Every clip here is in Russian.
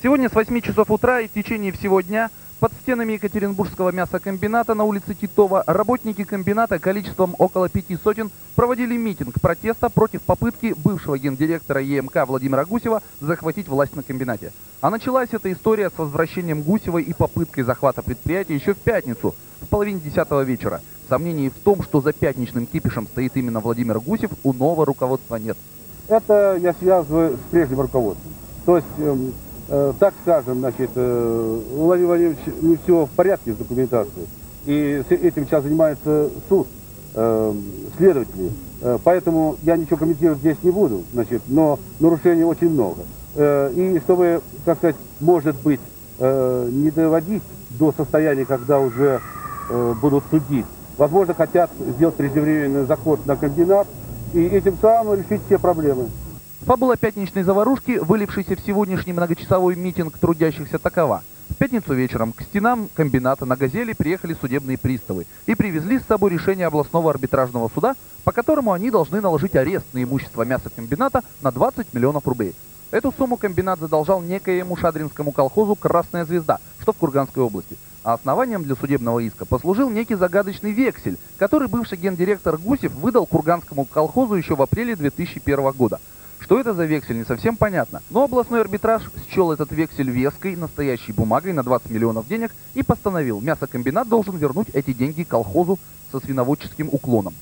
Сегодня с 8 часов утра и в течение всего дня под стенами Екатеринбургского мясокомбината на улице Титова работники комбината количеством около пяти сотен проводили митинг протеста против попытки бывшего гендиректора ЕМК Владимира Гусева захватить власть на комбинате. А началась эта история с возвращением Гусева и попыткой захвата предприятия еще в пятницу, в половине десятого вечера. Сомнений в том, что за пятничным кипишем стоит именно Владимир Гусев, у нового руководства нет. Это я связываю с прежним руководством. То есть, эм, э, так скажем, значит, э, у не все в порядке с документацией. И этим сейчас занимается суд, э, следователи. Э, поэтому я ничего комментировать здесь не буду, значит, но нарушений очень много. И чтобы, как сказать, может быть, не доводить до состояния, когда уже будут судить, возможно, хотят сделать преждевременный заход на комбинат и этим самым решить все проблемы. Фабула пятничной заварушки, вылившейся в сегодняшний многочасовой митинг трудящихся, такова. В пятницу вечером к стенам комбината на «Газели» приехали судебные приставы и привезли с собой решение областного арбитражного суда, по которому они должны наложить арест на имущество мясокомбината на 20 миллионов рублей. Эту сумму комбинат задолжал некоему шадринскому колхозу «Красная звезда», что в Курганской области. А основанием для судебного иска послужил некий загадочный вексель, который бывший гендиректор Гусев выдал Курганскому колхозу еще в апреле 2001 года. Что это за вексель, не совсем понятно. Но областной арбитраж счел этот вексель веской, настоящей бумагой на 20 миллионов денег и постановил, мясокомбинат должен вернуть эти деньги колхозу со свиноводческим уклоном.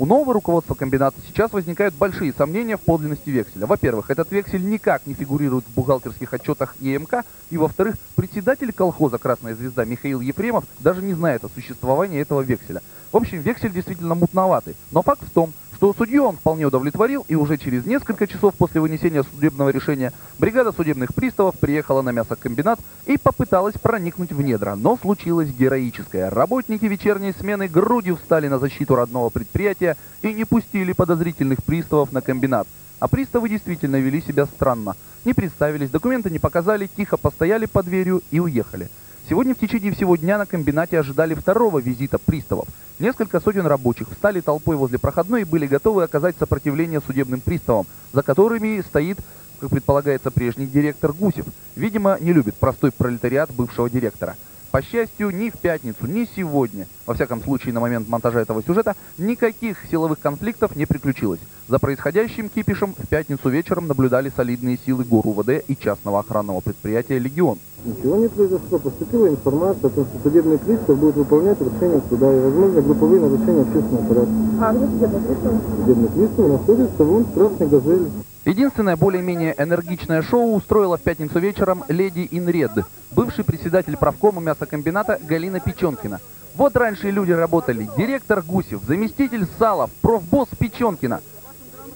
У нового руководства комбината сейчас возникают большие сомнения в подлинности векселя. Во-первых, этот вексель никак не фигурирует в бухгалтерских отчетах ЕМК. И во-вторых, председатель колхоза «Красная звезда» Михаил Ефремов даже не знает о существовании этого векселя. В общем, вексель действительно мутноватый. Но факт в том, что судью он вполне удовлетворил, и уже через несколько часов после вынесения судебного решения бригада судебных приставов приехала на мясокомбинат и попыталась проникнуть в недра. Но случилось героическое. Работники вечерней смены грудью встали на защиту родного предприятия и не пустили подозрительных приставов на комбинат. А приставы действительно вели себя странно. Не представились, документы не показали, тихо постояли под дверью и уехали. Сегодня в течение всего дня на комбинате ожидали второго визита приставов. Несколько сотен рабочих встали толпой возле проходной и были готовы оказать сопротивление судебным приставам, за которыми стоит, как предполагается, прежний директор Гусев. Видимо, не любит простой пролетариат бывшего директора. По счастью, ни в пятницу, ни сегодня, во всяком случае на момент монтажа этого сюжета, никаких силовых конфликтов не приключилось. За происходящим кипишем в пятницу вечером наблюдали солидные силы ГОР УВД и частного охранного предприятия «Легион». Ничего не произошло. Поступила информация о том, что судебный пристав будет выполнять решение суда и, возможно, групповые нарушения общественного порядка. А где судебный пристав? Судебный пристав находится вон в Красной Газели. Единственное более-менее энергичное шоу устроила в пятницу вечером леди Инред, бывший председатель правкома мясокомбината Галина Печенкина. Вот раньше люди работали. Директор Гусев, заместитель Салов, профбосс Печенкина.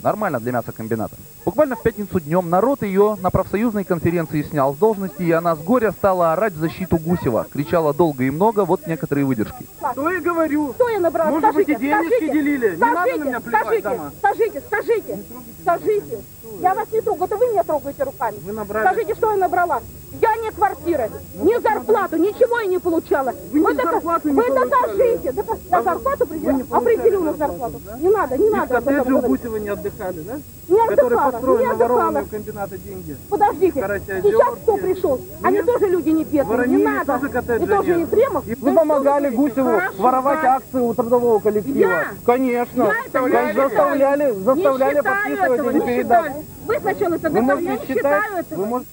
Нормально для мясокомбината. Буквально в пятницу днем народ ее на профсоюзной конференции снял с должности, и она с горя стала орать в защиту Гусева. Кричала долго и много, вот некоторые выдержки. Что я говорю? Что я набрала? Может быть, скажите, и денежки скажите, делили. Не скажите, надо на меня плевать, скажите, дама. скажите, скажите, скажите. Я вас не трогаю, это вы меня трогаете руками. Вы набрали. Скажите, что я набрала? Я не квартира, не зарплату, ничего я не получала. Вы не Вот это- зарплату не Вы получали. докажите. Да, Я зарплату Вы получали Определила на зарплату, да? Не надо, не И в надо. этом коттедже у говорить. Гусева не отдыхали, да? Не Который отдыхала, построен не на отдыхала. ворованные у комбината деньги. Подождите, сейчас кто пришел? Они Нет. тоже люди не бедные, не надо. тоже И тоже нет. Ефремов. И Да вы что помогали? Гусеву Хорошо, воровать да. акции у трудового коллектива. Я? Конечно. Я это не заставляли, заставляли подписывать эти не передачи. Вы сначала это Вы считать, считаю вы можете